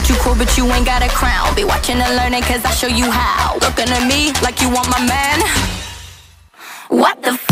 that you cool, but you ain't got a crown. Be watching and learning, cause I show you how. Looking at me like you want my man. What the